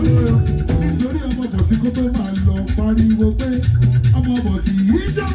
olóró nítorí ọmọ bọ̀tí kó tó máa lọ pariwo pé ọmọ bọ̀tí yìí dá